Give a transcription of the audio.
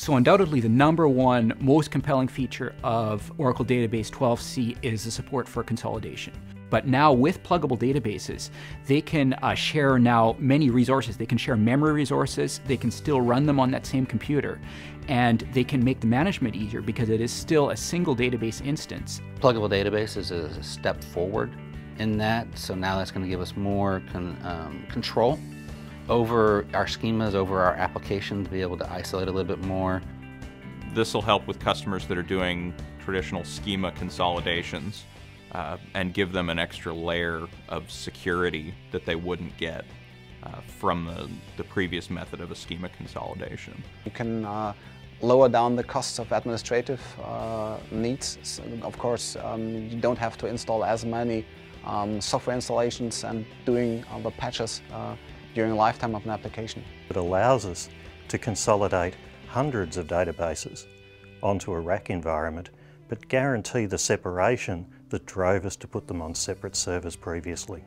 So undoubtedly the number one most compelling feature of Oracle Database 12c is the support for consolidation. But now with pluggable databases, they can uh, share now many resources. They can share memory resources. They can still run them on that same computer. And they can make the management easier because it is still a single database instance. Pluggable databases is a step forward in that. So now that's going to give us more con um, control over our schemas, over our application to be able to isolate a little bit more. This will help with customers that are doing traditional schema consolidations uh, and give them an extra layer of security that they wouldn't get uh, from the, the previous method of a schema consolidation. You can uh, lower down the costs of administrative uh, needs. So of course, um, you don't have to install as many um, software installations and doing the patches uh, during the lifetime of an application. It allows us to consolidate hundreds of databases onto a rack environment but guarantee the separation that drove us to put them on separate servers previously.